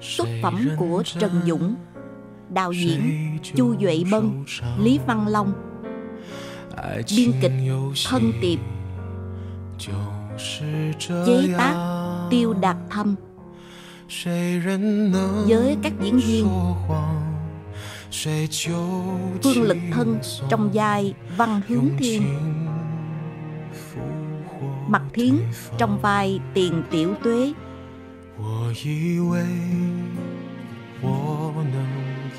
Xuất phẩm của Trần Dũng Đạo diễn Chu Duệ Bân Lý Văn Long. Biên kịch Thân Tiệp. Chế tác Tiêu Đạt Thâm. Với các diễn viên. Phương Lực Thân trong vai Văn Hướng Thiên. Mặt Thiến trong vai Tiền Tiểu Tuế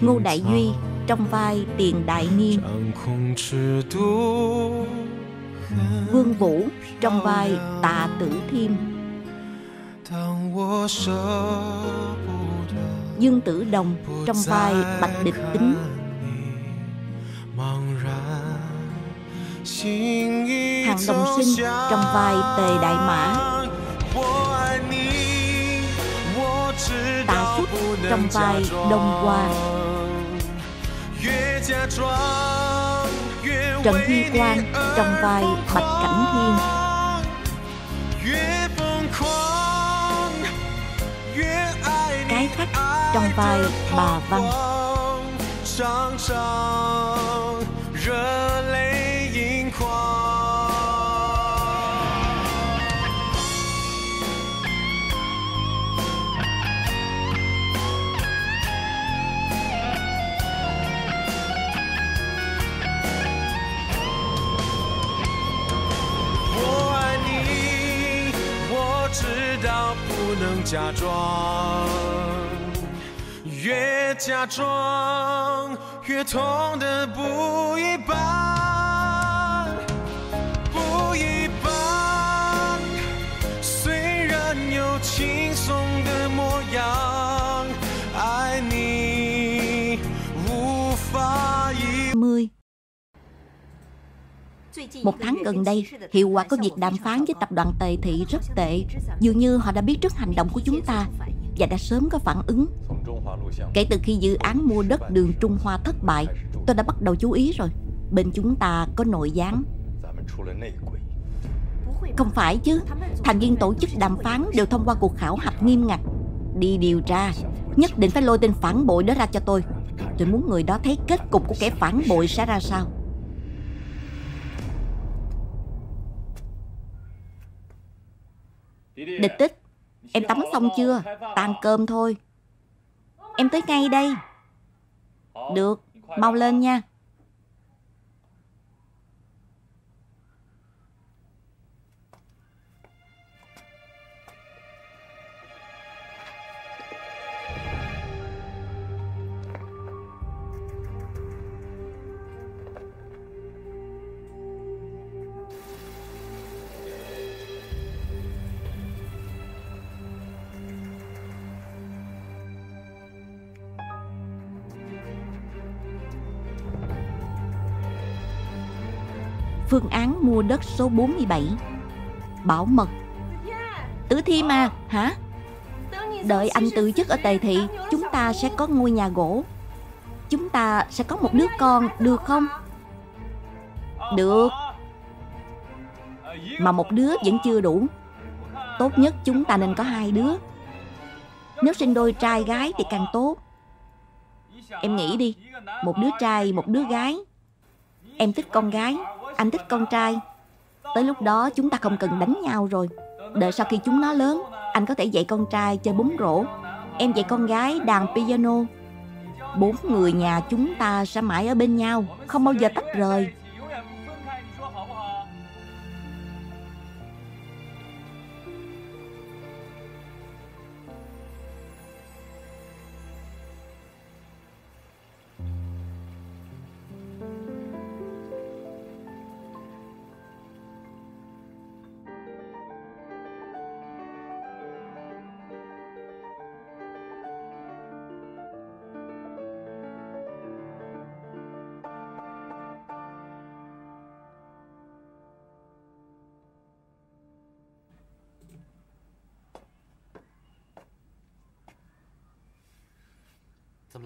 Ngô Đại Duy trong vai Tiền Đại Niên. Vương Vũ trong vai Tạ Tử Thiêm Dương Tử Đồng trong vai Bạch Địch Tính. Hàng Đồng Sinh trong vai Tề Đại Mã. Tạ trong vai Đông Hoa Trần duy Quang trong vai Bạch Cảnh Thiên Cái Khắc trong vai Bà Văn 假装越假装，越痛的不一般，Một tháng gần đây, hiệu quả của việc đàm phán với tập đoàn Tề Thị rất tệ. Dường như họ đã biết trước hành động của chúng ta và đã sớm có phản ứng. Kể từ khi dự án mua đất đường Trung Hoa thất bại, tôi đã bắt đầu chú ý rồi. Bên chúng ta có nội gián. Không phải chứ, thành viên tổ chức đàm phán đều thông qua cuộc khảo hạch nghiêm ngặt. Đi điều tra, nhất định phải lôi tên phản bội đó ra cho tôi. Tôi muốn người đó thấy kết cục của kẻ phản bội sẽ ra sao. Địch tích, Em tắm xong chưa? Tan cơm thôi. Em tới ngay đây. Được, Mau lên nha. Phương án mua đất số 47 Bảo mật. Tử Thi mà, hả? Đợi anh từ chức ở Tề Thị Chúng ta sẽ có ngôi nhà gỗ. Chúng ta sẽ có một đứa con Được không? Được. Mà một đứa vẫn chưa đủ. Tốt nhất chúng ta nên có hai đứa. Nếu sinh đôi trai gái thì càng tốt. Em nghĩ đi Một đứa trai một đứa gái. Em thích con gái. Anh thích con trai. Tới lúc đó chúng ta không cần đánh nhau rồi. Đợi sau khi chúng nó lớn, Anh có thể dạy con trai chơi bóng rổ. Em dạy con gái đàn piano. Bốn người nhà chúng ta sẽ mãi ở bên nhau, Không bao giờ tách rời.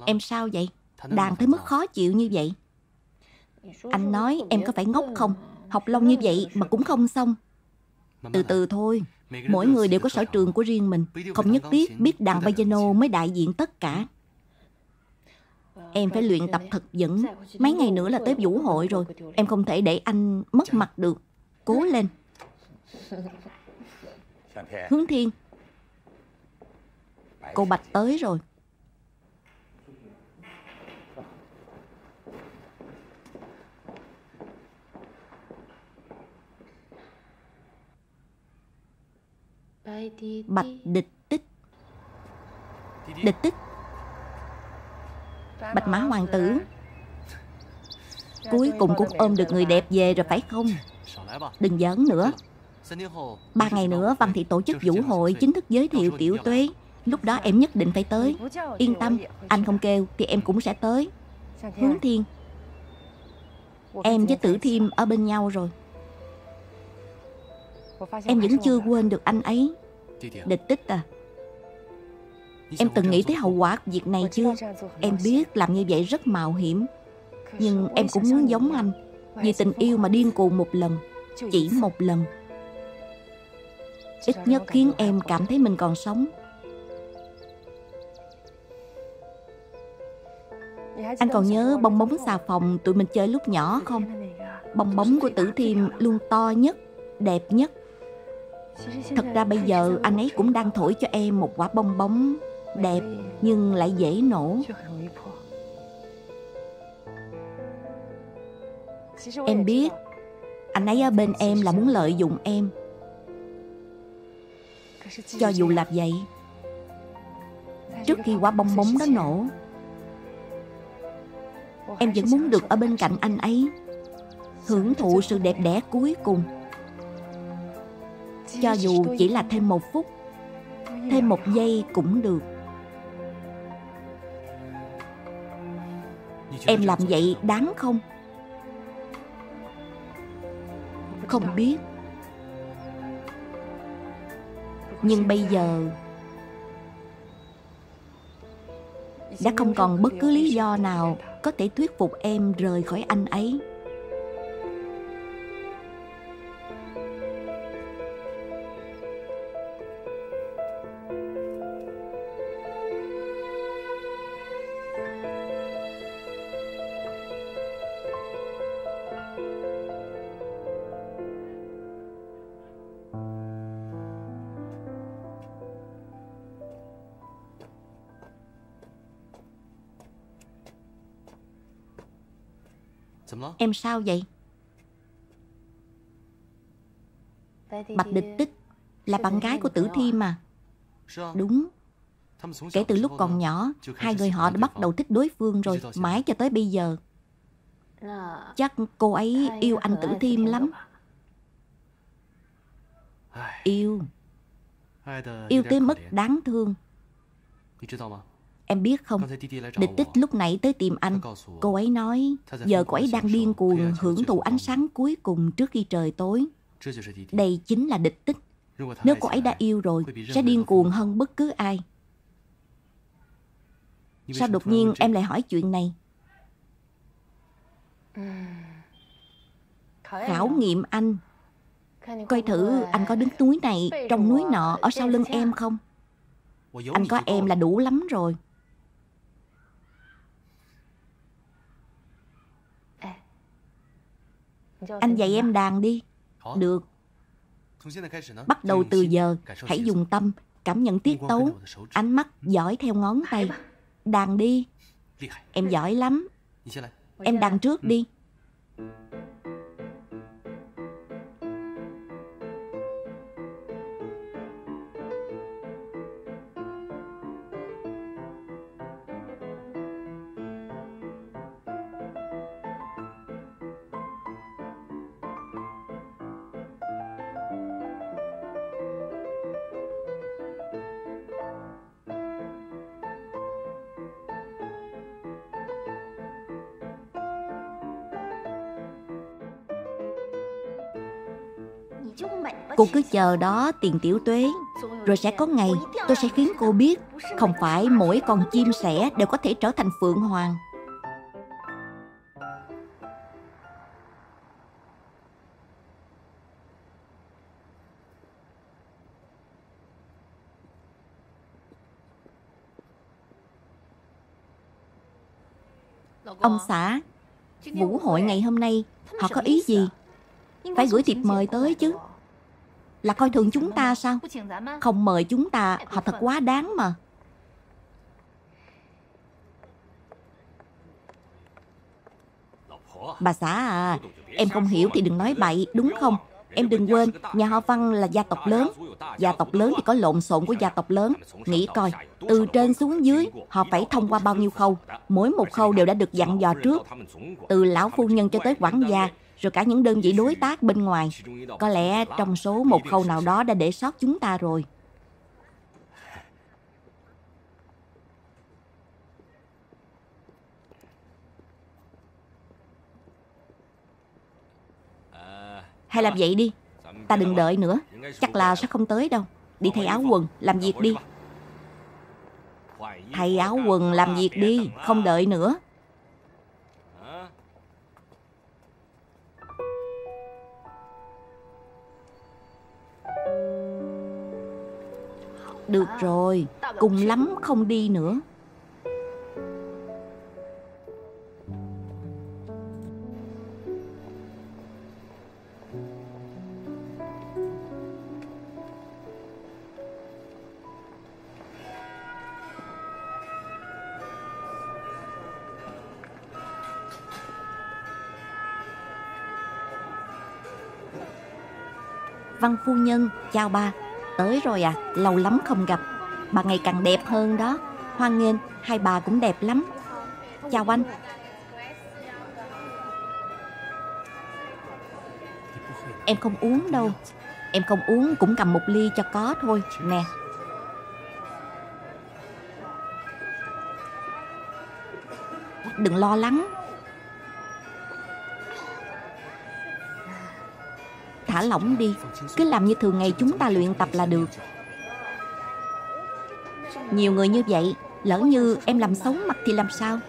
Em sao vậy Đàn tới mức khó chịu như vậy Anh nói em có phải ngốc không Học lâu như vậy mà cũng không xong Từ từ thôi Mỗi người đều có sở trường của riêng mình, không nhất thiết biết đàn piano mới đại diện tất cả. Em phải luyện tập thật vững. Mấy ngày nữa là tới vũ hội rồi. Em không thể để anh mất mặt được. Cố lên. Hướng Thiên. Cô Bạch tới rồi. Bạch địch tích. Địch tích. Bạch mã hoàng tử. Cuối cùng cũng ôm được người đẹp về rồi phải không? Đừng giỡn nữa. Ba ngày nữa Văn Thị tổ chức vũ hội chính thức giới thiệu tiểu tuế. Lúc đó em nhất định phải tới. Yên tâm, anh không kêu thì em cũng sẽ tới. Hướng Thiên. Em với Tử Thiêm ở bên nhau rồi. Em vẫn chưa quên được anh ấy. Địch tích à. Em từng nghĩ tới hậu quả của việc này chưa? Em biết làm như vậy rất mạo hiểm. Nhưng em cũng muốn giống anh. Vì tình yêu mà điên cuồng một lần. Chỉ một lần. Ít nhất khiến em cảm thấy mình còn sống. Anh còn nhớ bong bóng xà phòng tụi mình chơi lúc nhỏ không? Bong bóng của tử thiêm luôn to nhất, đẹp nhất. Thật ra bây giờ anh ấy cũng đang thổi cho em một quả bong bóng đẹp nhưng lại dễ nổ. Em biết anh ấy ở bên em là muốn lợi dụng em. Cho dù là vậy, trước khi quả bong bóng đó nổ, em vẫn muốn được ở bên cạnh anh ấy, hưởng thụ sự đẹp đẽ cuối cùng. Cho dù chỉ là thêm một phút, thêm một giây cũng được. Em làm vậy đáng không? Không biết Nhưng bây giờ Đã không còn bất cứ lý do nào Có thể thuyết phục em rời khỏi anh ấy Em sao vậy? Bạch Địch Tích là bạn gái của Tử Thi mà. Đúng. Kể từ lúc còn nhỏ, hai người họ đã bắt đầu thích đối phương rồi, mãi cho tới bây giờ. Chắc cô ấy yêu anh Tử Thiêm lắm. Yêu. Yêu tới mức đáng thương. Em biết không, địch tích lúc nãy tới tìm anh. Cô ấy nói giờ cô ấy đang điên cuồng hưởng thụ ánh sáng cuối cùng trước khi trời tối. Đây chính là địch tích. Nếu cô ấy đã yêu rồi, sẽ điên cuồng hơn bất cứ ai. Sao đột nhiên em lại hỏi chuyện này? Khảo nghiệm anh. Coi thử anh có đứng núi này, trong núi nọ, ở sau lưng em không? Anh có em là đủ lắm rồi. Anh dạy em đàn đi. Được. Bắt đầu từ giờ, hãy dùng tâm, cảm nhận tiết tấu, ánh mắt dõi theo ngón tay. Đàn đi. Em giỏi lắm. Em đàn trước đi. Cô cứ chờ đó, tiền tiểu tuế. Rồi sẽ có ngày, tôi sẽ khiến cô biết, Không phải mỗi con chim sẻ đều có thể trở thành phượng hoàng. Ông xã, Vũ hội ngày hôm nay, Họ có ý gì? Phải gửi thiệp mời tới chứ. Là coi thường chúng ta sao? Không mời chúng ta, họ thật quá đáng mà. Bà xã à, em không hiểu thì đừng nói bậy, đúng không? Em đừng quên, nhà họ Văn là gia tộc lớn. Gia tộc lớn thì có lộn xộn của gia tộc lớn. Nghĩ coi, từ trên xuống dưới, họ phải thông qua bao nhiêu khâu. Mỗi một khâu đều đã được dặn dò trước. Từ lão phu nhân cho tới quản gia, rồi cả những đơn vị đối tác bên ngoài. Có lẽ trong số một khâu nào đó đã để sót chúng ta rồi. Hay làm vậy đi. Ta đừng đợi nữa. Chắc là sẽ không tới đâu. Đi thay áo quần, Làm việc đi. Thay áo quần, làm việc đi. Không đợi nữa. Được rồi Cùng lắm không đi nữa Văn phu nhân, chào ba. Tới rồi à, lâu lắm không gặp. Bà ngày càng đẹp hơn đó. Hoan nghênh, hai bà cũng đẹp lắm. Chào anh. Em không uống đâu. Em không uống cũng cầm một ly cho có thôi. Nè. Đừng lo lắng, lỏng đi. Cứ làm như thường ngày chúng ta luyện tập là được. Nhiều người như vậy, Lỡ như em làm xấu mặt thì làm sao?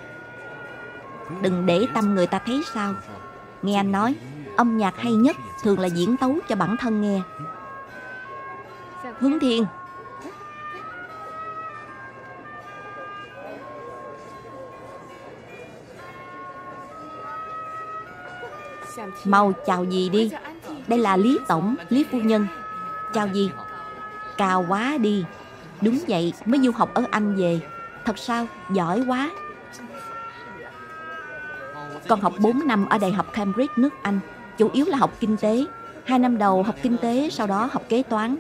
Đừng để tâm người ta thấy sao. Nghe anh nói, Âm nhạc hay nhất thường là diễn tấu cho bản thân nghe. Hướng Thiên Mau chào gì đi đây là Lý Tổng, Lý Phu Nhân. Chào gì? Cao quá đi. Đúng vậy, mới du học ở Anh về. Thật sao? Giỏi quá. Con học 4 năm ở Đại học Cambridge nước Anh. Chủ yếu là học kinh tế. Hai năm đầu học kinh tế, sau đó học kế toán.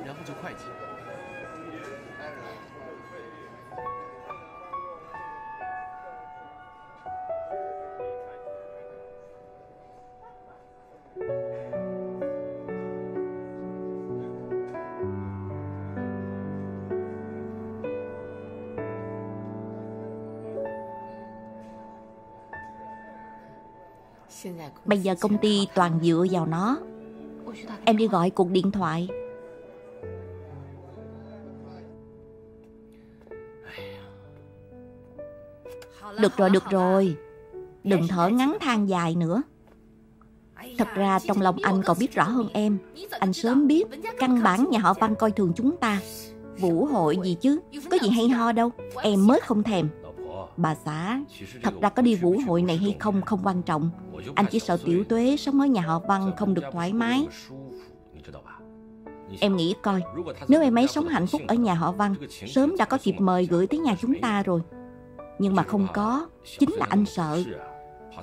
Bây giờ công ty toàn dựa vào nó. Em đi gọi cuộc điện thoại. Được rồi, được rồi. Đừng thở ngắn than dài nữa. Thật ra trong lòng anh còn biết rõ hơn em. Anh sớm biết Căn bản nhà họ Văn coi thường chúng ta. Vũ hội gì chứ? Có gì hay ho đâu. Em mới không thèm. Bà xã Thật ra có đi vũ hội này hay không không quan trọng Anh chỉ sợ tiểu tuế sống ở nhà họ Văn không được thoải mái Em nghĩ coi Nếu em ấy sống hạnh phúc ở nhà họ Văn Sớm đã có kịp mời gửi tới nhà chúng ta rồi Nhưng mà không có Chính là anh sợ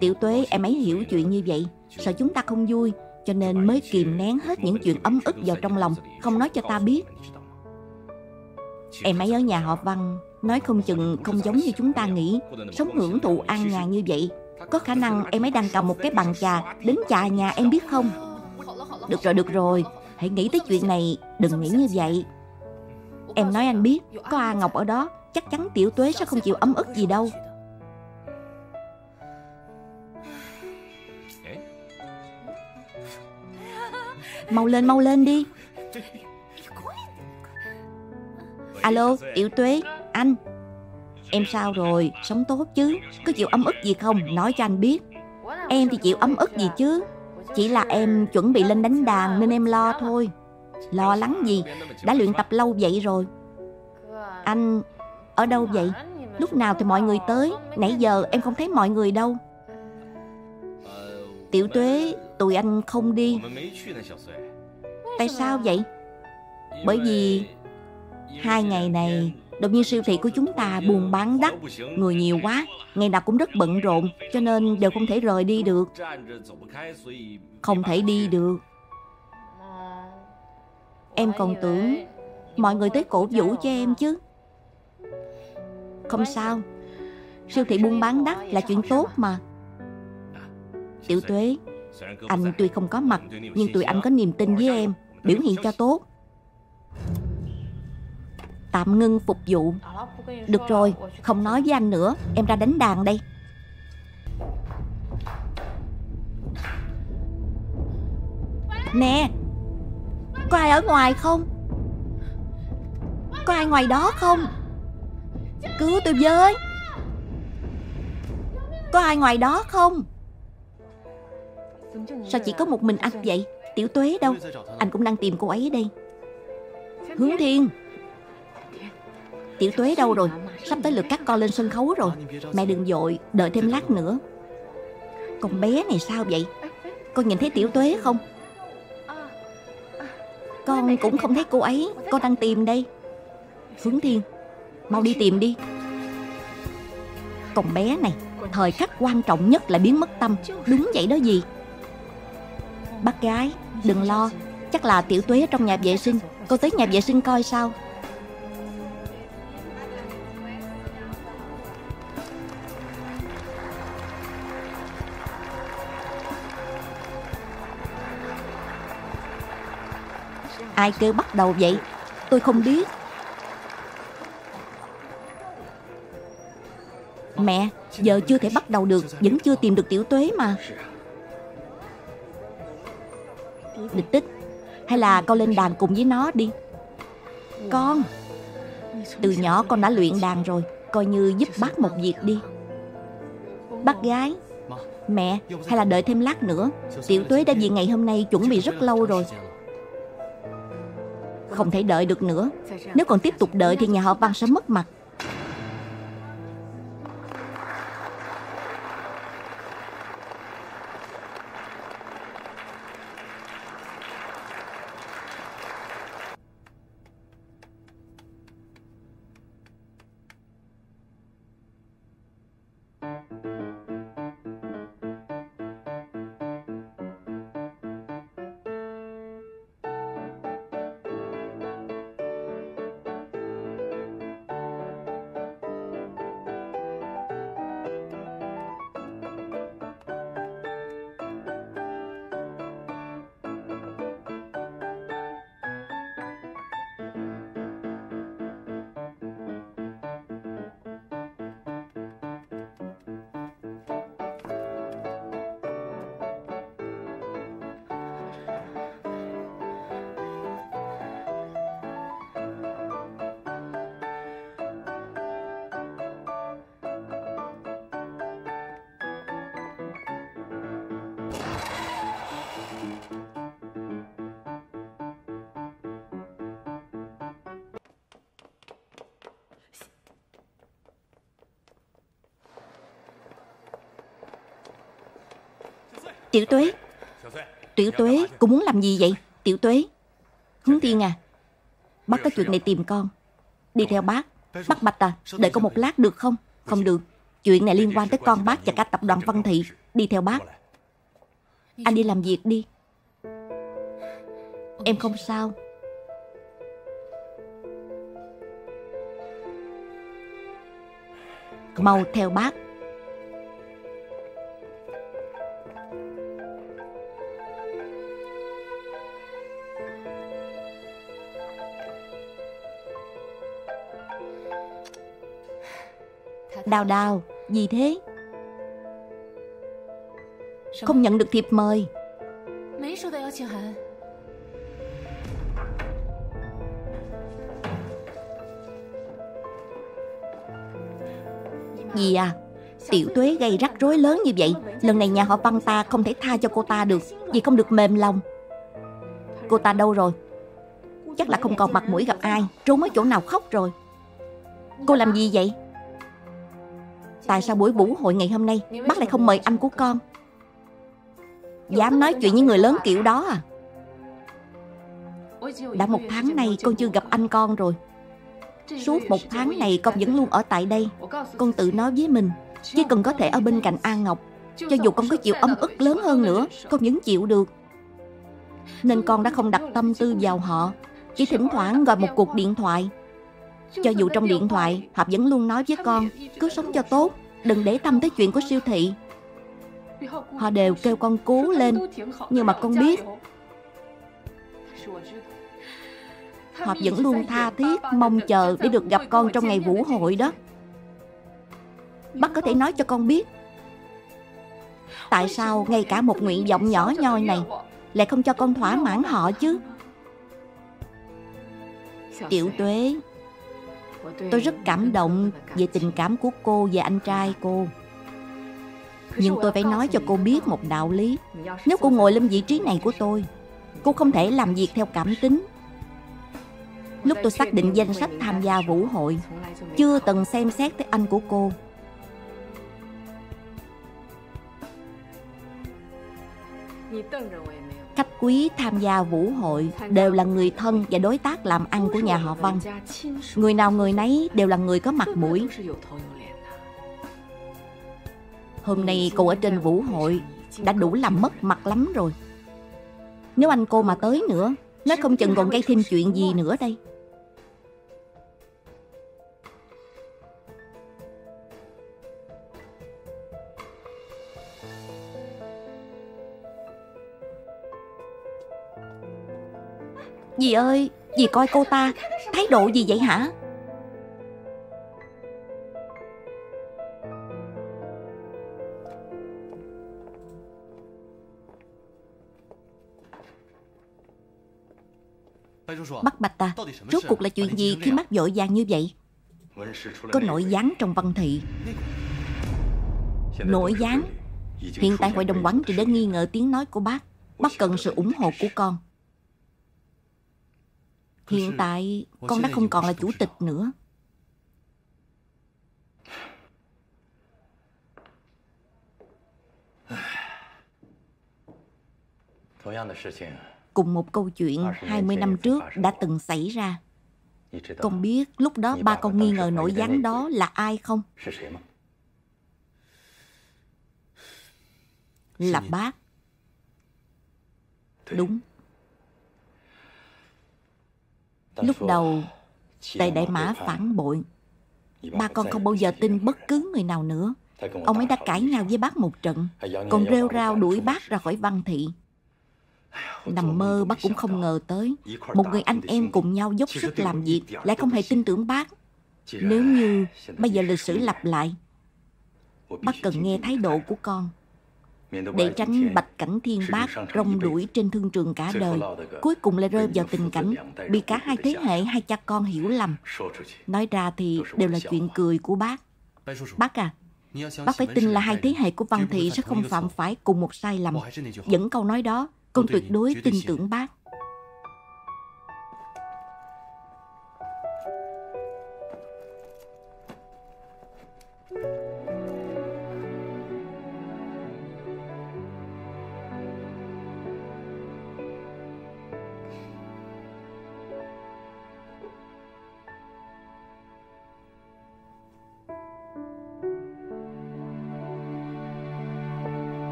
Tiểu tuế em ấy hiểu chuyện như vậy Sợ chúng ta không vui Cho nên mới kìm nén hết những chuyện ấm ức vào trong lòng Không nói cho ta biết Em ấy ở nhà họ Văn Nói không chừng không giống như chúng ta nghĩ. Sống hưởng thụ an nhàn như vậy, Có khả năng em ấy đang cầm một cái bằng trà Đến trà nhà em biết không? Được rồi được rồi. Hãy nghĩ tới chuyện này, Đừng nghĩ như vậy. Em nói anh biết, Có A Ngọc ở đó, Chắc chắn tiểu tuế sẽ không chịu ấm ức gì đâu. Mau lên mau lên đi. Alo, tiểu tuế anh. Em sao rồi, sống tốt chứ. Có chịu ấm ức gì không, nói cho anh biết. Em thì chịu ấm ức gì chứ? Chỉ là em chuẩn bị lên đánh đàn Nên em lo thôi. Lo lắng gì, đã luyện tập lâu vậy rồi. Anh ở đâu vậy? Lúc nào thì mọi người tới? Nãy giờ em không thấy mọi người đâu. Tiểu tuế Tụi anh không đi. Tại sao vậy? Bởi vì Hai ngày này Đột nhiên siêu thị của chúng ta buôn bán đắt, Người nhiều quá, Ngày nào cũng rất bận rộn, Cho nên đều không thể rời đi được. Không thể đi được. Em còn tưởng Mọi người tới cổ vũ cho em chứ. Không sao. Siêu thị buôn bán đắt là chuyện tốt mà. Tiểu tuế, Anh tuy không có mặt, Nhưng tụi anh có niềm tin với em, Biểu hiện cho tốt. Tạm ngưng phục vụ. Được rồi, không nói với anh nữa. Em ra đánh đàn đây. Nè Có ai ở ngoài không? Có ai ngoài đó không? Cứu tôi với. Có ai ngoài đó không? Sao chỉ có một mình anh vậy? Tiểu tuế đâu? Anh cũng đang tìm cô ấy đây. Hướng thiên. Tiểu tuế đâu rồi? Sắp tới lượt các con lên sân khấu rồi. Mẹ đừng dội, Đợi thêm lát nữa. Con bé này sao vậy? Con nhìn thấy tiểu tuế không? Con cũng không thấy cô ấy Con đang tìm đây. Hướng thiên, Mau đi tìm đi. Con bé này, Thời khắc quan trọng nhất là biến mất tâm. Đúng vậy đó gì? Bác gái, Đừng lo. Chắc là tiểu tuế trong nhà vệ sinh. Cô tới nhà vệ sinh coi sao. Ai kêu bắt đầu vậy? Tôi không biết. Mẹ, Giờ chưa thể bắt đầu được. Vẫn chưa tìm được tiểu tuế mà. Địch tích, Hay là con lên đàn cùng với nó đi. Con, Từ nhỏ con đã luyện đàn rồi. Coi như giúp bác một việc đi. Bác gái, Mẹ, Hay là đợi thêm lát nữa. Tiểu tuế đã vì ngày hôm nay chuẩn bị rất lâu rồi. Không thể đợi được nữa. Nếu còn tiếp tục đợi thì nhà họ Văn sẽ mất mặt. Tiểu tuế. Tiểu tuế, Cô muốn làm gì vậy? Tiểu tuế. Hướng tiên à Bác có chuyện này tìm con. Đi theo bác. Bác Bạch à Đợi con một lát được không? Không được. Chuyện này liên quan tới con bác và cả tập đoàn Văn Thị. Đi theo bác. Anh đi làm việc đi. Em không sao. Mau theo bác. Đào đào Gì thế? Không nhận được thiệp mời. Gì à? Tiểu tuế gây rắc rối lớn như vậy. Lần này nhà họ văn ta không thể tha cho cô ta được Vì không được mềm lòng. Cô ta đâu rồi? Chắc là không còn mặt mũi gặp ai. Trốn ở chỗ nào khóc rồi? Cô làm gì vậy Tại sao buổi vũ hội ngày hôm nay Bác lại không mời anh của con? Dám nói chuyện với người lớn kiểu đó à? Đã một tháng nay con chưa gặp anh con rồi. Suốt một tháng này con vẫn luôn ở tại đây. Con tự nói với mình Chỉ cần có thể ở bên cạnh An Ngọc. Cho dù con có chịu ấm ức lớn hơn nữa, Con vẫn chịu được. Nên con đã không đặt tâm tư vào họ. Chỉ thỉnh thoảng gọi một cuộc điện thoại. Cho dù trong điện thoại, Hợp vẫn luôn nói với con, Cứ sống cho tốt, Đừng để tâm tới chuyện của siêu thị. Họ đều kêu con cố lên, Nhưng mà con biết. Họ vẫn luôn tha thiết, Mong chờ để được gặp con trong ngày vũ hội đó. Bác có thể nói cho con biết. Tại sao ngay cả một nguyện vọng nhỏ nhoi này Lại không cho con thỏa mãn họ chứ? Tiểu tuế Tôi rất cảm động về tình cảm của cô và anh trai cô. Nhưng tôi phải nói cho cô biết một đạo lý. Nếu cô ngồi lên vị trí này của tôi Cô không thể làm việc theo cảm tính. Lúc tôi xác định danh sách tham gia vũ hội Chưa từng xem xét tới anh của cô Khách quý tham gia vũ hội đều là người thân và đối tác làm ăn của nhà họ Văn. Người nào người nấy đều là người có mặt mũi. Hôm nay cô ở trên vũ hội đã đủ làm mất mặt lắm rồi. Nếu anh cô mà tới nữa, nó không chừng còn gây thêm chuyện gì nữa đây. Dì ơi, dì coi cô ta. Thái độ gì vậy hả? Bắt Bạch ta Rốt cuộc là chuyện gì khi mắt vội vàng như vậy? Có nội gián trong văn thị. Nội gián? Hiện tại hội đồng quản trị đã nghi ngờ tiếng nói của bác. Bác cần sự ủng hộ của con. Hiện tại con đã không còn là chủ tịch nữa. Cùng một câu chuyện 20 năm trước đã từng xảy ra Con biết lúc đó ba con nghi ngờ nổi gián đó là ai không? Là bác. Đúng Lúc đầu Tề Đại Mã phản bội. Ba con không bao giờ tin bất cứ người nào nữa. Ông ấy đã cãi nhau với bác một trận Còn rêu rao đuổi bác ra khỏi văn thị. Nằm mơ bác cũng không ngờ tới Một người anh em cùng nhau dốc sức làm việc Lại không hề tin tưởng bác. Nếu như bây giờ lịch sử lặp lại Bác cần nghe thái độ của con để tránh bạch cảnh thiên bác rong đuổi trên thương trường cả đời. cuối cùng lại rơi vào tình cảnh bị cả hai thế hệ hai cha con hiểu lầm. Nói ra thì đều là chuyện cười của bác. Bác à bác phải tin là hai thế hệ của văn thị sẽ không phạm phải cùng một sai lầm. Vẫn câu nói đó con tuyệt đối tin tưởng bác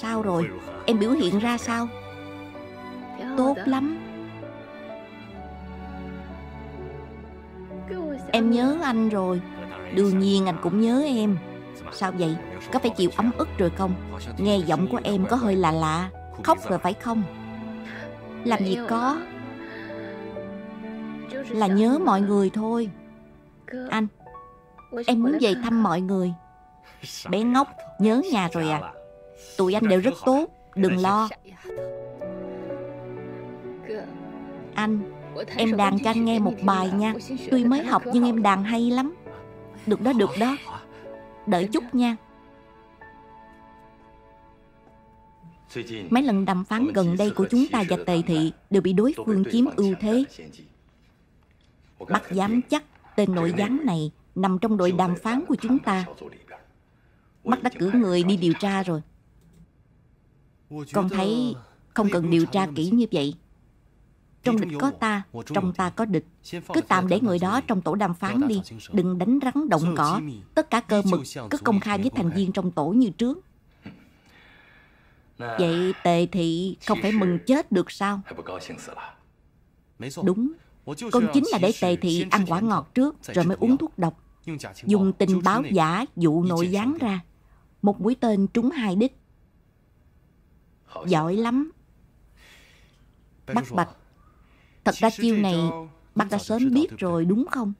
sao rồi? Em biểu hiện ra sao? Tốt lắm. Em nhớ anh rồi. Đương nhiên anh cũng nhớ em. Sao vậy? Có phải chịu ấm ức rồi không? Nghe giọng của em có hơi lạ lạ. Khóc rồi phải không? Làm gì có. Là nhớ mọi người thôi. Anh Em muốn về thăm mọi người. Bé ngốc, nhớ nhà rồi à. Tụi anh đều rất tốt Đừng lo Anh, em đàn cho anh nghe một bài nha Tuy mới học nhưng em đàn hay lắm Được đó, được đó Đợi chút nha Mấy lần đàm phán gần đây của chúng ta và Tề Thị đều bị đối phương chiếm ưu thế. Bắt dám chắc tên nội gián này nằm trong đội đàm phán của chúng ta. Bắt đã cử người đi điều tra rồi. Con thấy không cần điều tra kỹ như vậy. Trong địch có ta, trong ta có địch. Cứ tạm để người đó trong tổ đàm phán đi. Đừng đánh rắn động cỏ. Tất cả cơ mực cứ công khai với thành viên trong tổ như trước. Vậy tề thị không phải mừng chết được sao? Đúng, con chính là để tề thị ăn quả ngọt trước rồi mới uống thuốc độc. Dùng tình báo giả dụ nội gián ra. Một mũi tên trúng hai đích. Giỏi lắm. Bắt Bạch, thật ra chiêu này bác đã sớm biết rồi đúng không?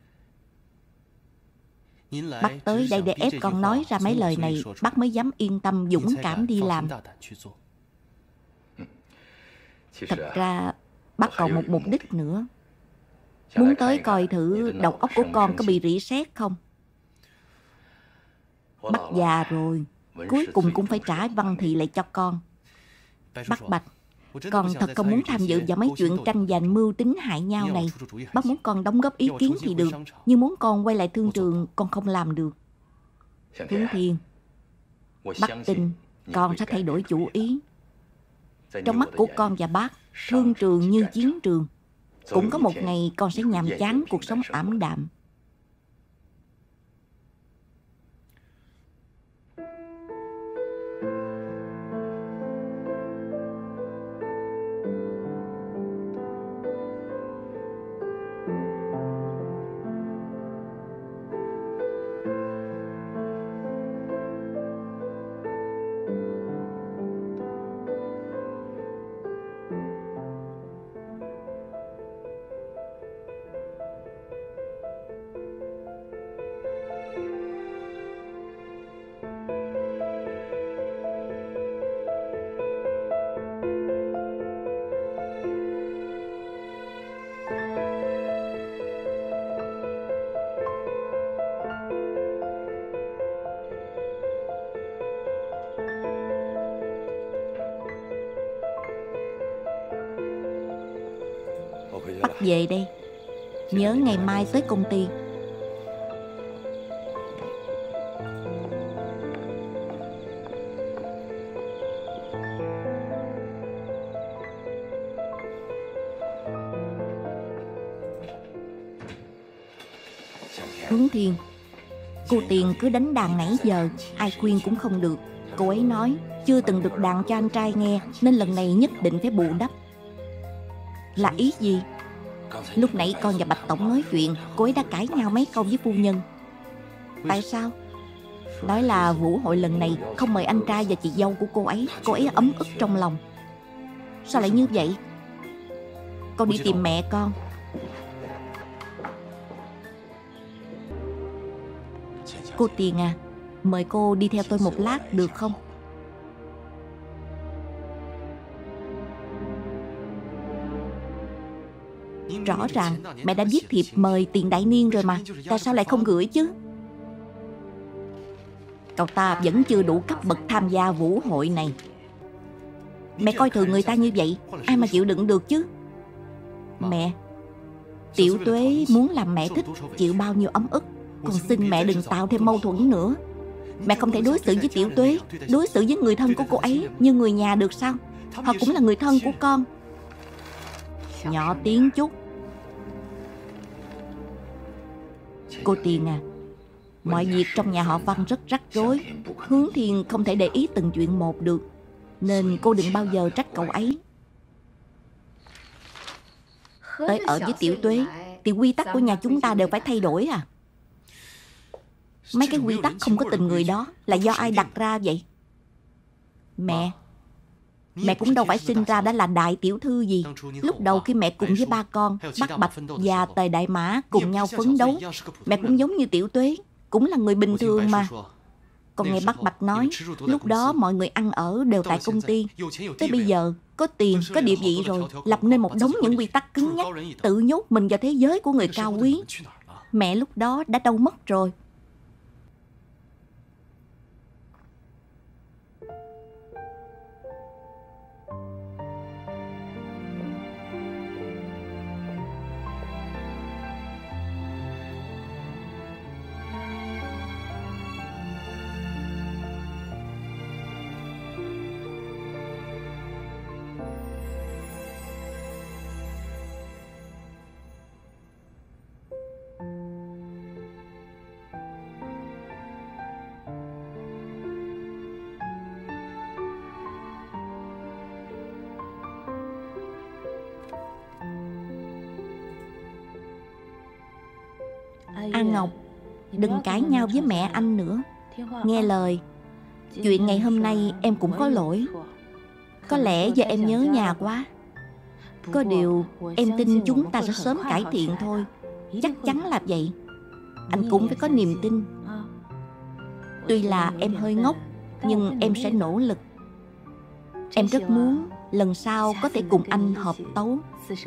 Bác tới đây để ép con nói ra mấy lời này, bác mới dám yên tâm dũng cảm đi làm. Thật ra, bác còn một mục đích nữa. Muốn tới coi thử đầu óc của con có bị rỉ sét không? Bác già rồi, cuối cùng cũng phải trả văn thị lại cho con. Bác Bạch, con thật không muốn tham dự vào mấy chuyện tranh giành mưu tính hại nhau này. Bác muốn con đóng góp ý kiến thì được, nhưng muốn con quay lại thương trường, con không làm được. Hướng Thiên, bác tin con sẽ thay đổi chủ ý. Trong mắt của con và bác, thương trường như chiến trường. Cũng có một ngày con sẽ nhàm chán cuộc sống ảm đạm. Về đây Nhớ ngày mai tới công ty. Hướng Thiên. Cô Tiền cứ đánh đàn nãy giờ, Ai khuyên cũng không được. Cô ấy nói, chưa từng được đàn cho anh trai nghe, Nên lần này nhất định phải bù đắp. Là ý gì? Lúc nãy con và Bạch Tổng nói chuyện, Cô ấy đã cãi nhau mấy câu với phu nhân. Tại sao? Nói là vũ hội lần này Không mời anh trai và chị dâu của cô ấy Cô ấy ấm ức trong lòng. Sao lại như vậy? Con đi tìm mẹ con. Cô Tiền à Mời cô đi theo tôi một lát, được không? Rõ ràng, mẹ đã viết thiệp mời tiền đại niên rồi mà, Tại sao lại không gửi chứ? Cậu ta vẫn chưa đủ cấp bậc tham gia vũ hội này. Mẹ coi thường người ta như vậy, Ai mà chịu đựng được chứ? Mẹ, Tiểu tuế muốn làm mẹ thích, Chịu bao nhiêu ấm ức, Còn xin mẹ đừng tạo thêm mâu thuẫn nữa. Mẹ không thể đối xử với tiểu tuế, Đối xử với người thân của cô ấy Như người nhà được sao? Họ cũng là người thân của con. Nhỏ tiếng chút. Cô Tiền à Mọi việc trong nhà họ Văn rất rắc rối. Hướng Thiên không thể để ý từng chuyện một được Nên cô đừng bao giờ trách cậu ấy. Tới ở với tiểu tuế Thì quy tắc của nhà chúng ta đều phải thay đổi à. Mấy cái quy tắc không có tình người đó Là do ai đặt ra vậy? Mẹ Mẹ cũng đâu phải sinh ra đã là đại tiểu thư gì. Lúc đầu khi mẹ cùng với ba con, Bắc Bạch và Tề Đại Mã cùng nhau phấn đấu, mẹ cũng giống như tiểu tuế, cũng là người bình thường mà. Còn nghe Bắc Bạch nói, lúc đó mọi người ăn ở đều tại công ty. Tới bây giờ, có tiền, có địa vị rồi, lập nên một đống những quy tắc cứng nhắc, tự nhốt mình vào thế giới của người cao quý. Mẹ lúc đó đã đâu mất rồi. Đừng cãi nhau với mẹ anh nữa. Nghe lời. Chuyện ngày hôm nay em cũng có lỗi. Có lẽ do em nhớ nhà quá. Có điều em tin chúng ta sẽ sớm cải thiện thôi. Chắc chắn là vậy. Anh cũng phải có niềm tin. Tuy là em hơi ngốc Nhưng em sẽ nỗ lực. Em rất muốn lần sau có thể cùng anh hợp tấu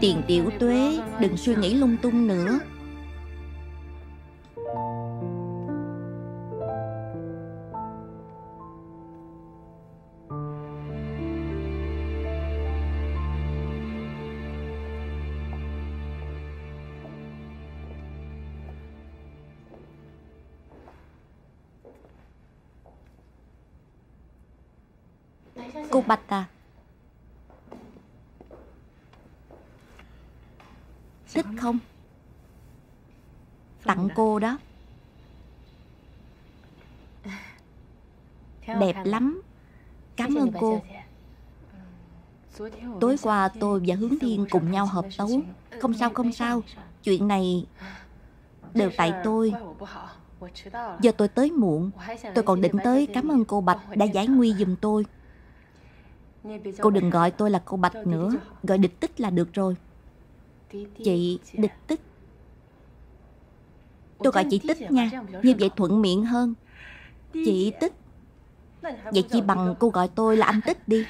Tiền tiểu tuế Đừng suy nghĩ lung tung nữa. Cô đó. Đẹp lắm. Cảm ơn cô. Tối qua tôi và Hướng Thiên cùng nhau hợp tấu. Không sao không sao. Chuyện này đều tại tôi. Giờ tôi tới muộn. Tôi còn định tới. Cảm ơn cô Bạch đã giải nguy giùm tôi. Cô đừng gọi tôi là cô Bạch nữa. Gọi địch tích là được rồi. Chị địch tích Tôi gọi chị tích nha, Như vậy thuận miệng hơn. Chị tích. Vậy chỉ bằng cô gọi tôi là anh tích đi.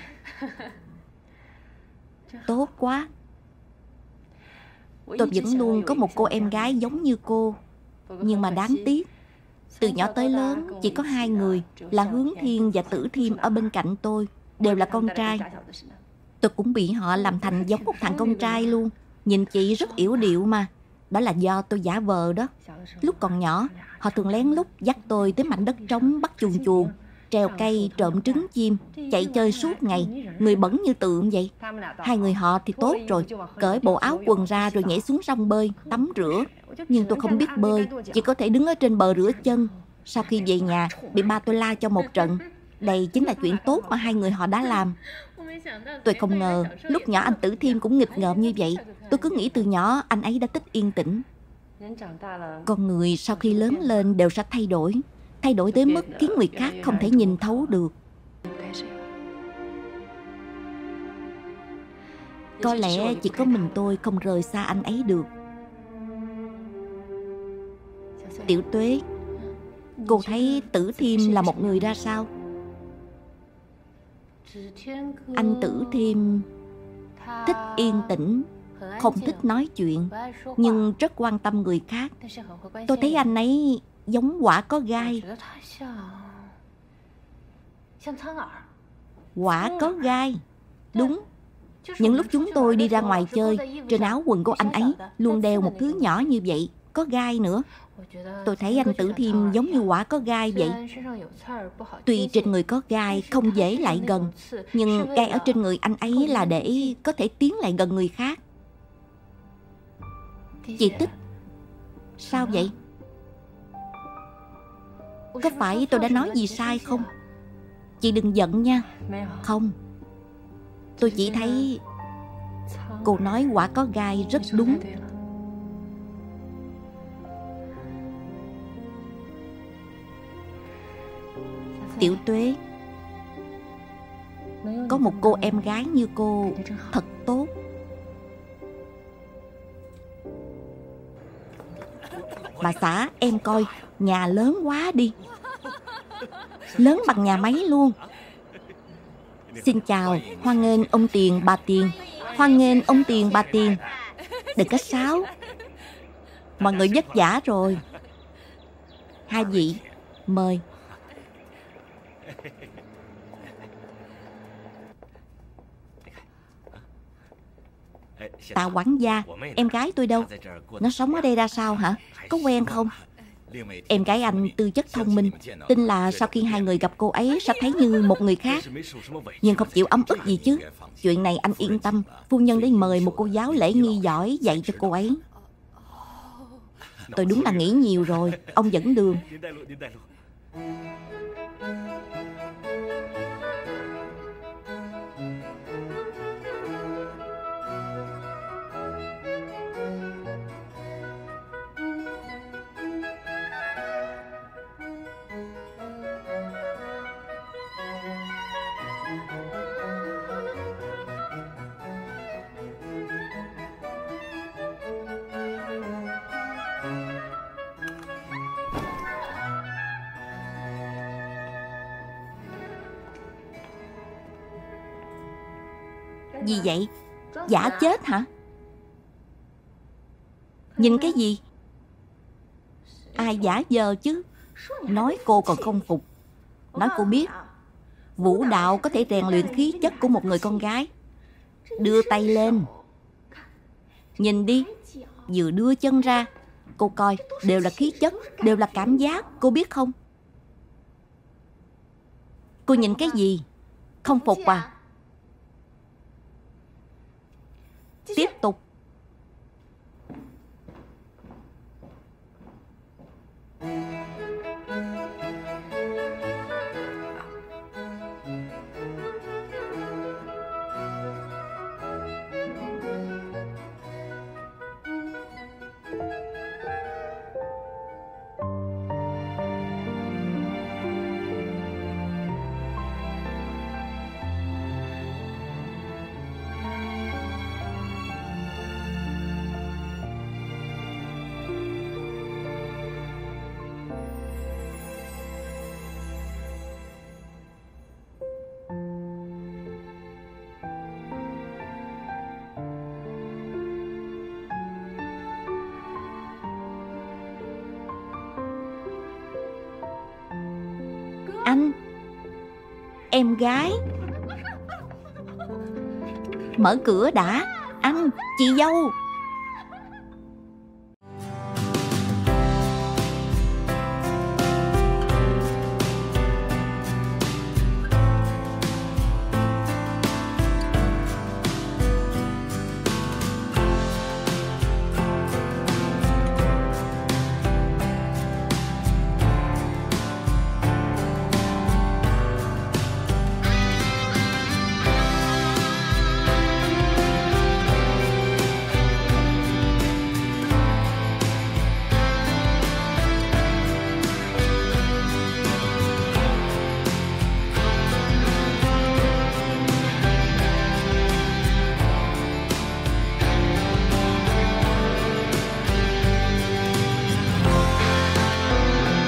Tốt quá. Tôi vẫn luôn có một cô em gái giống như cô, Nhưng mà đáng tiếc, Từ nhỏ tới lớn, Chỉ có hai người, Là Hướng Thiên và Tử Thiêm ở bên cạnh tôi, Đều là con trai. Tôi cũng bị họ làm thành giống một thằng con trai luôn. Nhìn chị rất yểu điệu mà. Đó là do tôi giả vờ đó. Lúc còn nhỏ, Họ thường lén lút dắt tôi tới mảnh đất trống bắt chuồn chuồn, Treo cây, trộm trứng, chim, Chạy chơi suốt ngày. Người bẩn như tượng vậy. Hai người họ thì tốt rồi, Cởi bộ áo quần ra rồi nhảy xuống sông bơi, Tắm rửa. Nhưng tôi không biết bơi, Chỉ có thể đứng ở trên bờ rửa chân. Sau khi về nhà, Bị ba tôi la cho một trận. Đây chính là chuyện tốt mà hai người họ đã làm. Tôi không ngờ lúc nhỏ anh Tử Thiêm cũng nghịch ngợm như vậy. Tôi cứ nghĩ từ nhỏ anh ấy đã thích yên tĩnh. Con người sau khi lớn lên đều sẽ thay đổi. Thay đổi tới mức khiến người khác không thể nhìn thấu được. Có lẽ chỉ có mình tôi không rời xa anh ấy được. Tiểu tuế, Cô thấy Tử Thiêm là một người ra sao? anh tử thiêm thích yên tĩnh, không thích nói chuyện, nhưng rất quan tâm người khác. Tôi thấy anh ấy giống quả có gai. Quả có gai? Đúng. Những lúc chúng tôi đi ra ngoài chơi, trên áo quần của anh ấy luôn đeo một thứ nhỏ như vậy có gai nữa. Tôi thấy anh tử thiêm giống như quả có gai vậy. tuy trên người có gai không dễ lại gần nhưng gai ở trên người anh ấy là để có thể tiến lại gần người khác. Chị tích sao vậy? Có phải tôi đã nói gì sai không? chị đừng giận nha. Không. Tôi chỉ thấy cô nói quả có gai rất đúng. Tiểu tuế. Có một cô em gái như cô Thật tốt. Bà xã, em coi, Nhà lớn quá đi. Lớn bằng nhà máy luôn. Xin chào, Hoan nghênh ông Tiền, bà Tiền. Hoan nghênh ông Tiền, bà Tiền. Đừng có sáo. Mọi người vất vả rồi. Hai vị, Mời. Tạ quản gia Em gái tôi đâu? Nó sống ở đây ra sao hả? Có quen không? Em gái anh tư chất thông minh, Tin là sau khi hai người gặp cô ấy Sẽ thấy như một người khác. Nhưng không chịu ấm ức gì chứ. Chuyện này anh yên tâm. Phu nhân đến mời một cô giáo lễ nghi giỏi Dạy cho cô ấy. Tôi đúng là nghĩ nhiều rồi. Ông dẫn đường. Gì vậy? Giả chết hả? Nhìn cái gì? Ai giả giờ chứ? Nói cô còn không phục. Nói cô biết. Vũ đạo có thể rèn luyện khí chất của một người con gái. Đưa tay lên. Nhìn đi. Vừa đưa chân ra, Cô coi, Đều là khí chất, Đều là cảm giác, Cô biết không? Cô nhìn cái gì? Không phục à? Tiếp tục. Anh. Em gái. Mở cửa đã Anh, chị dâu.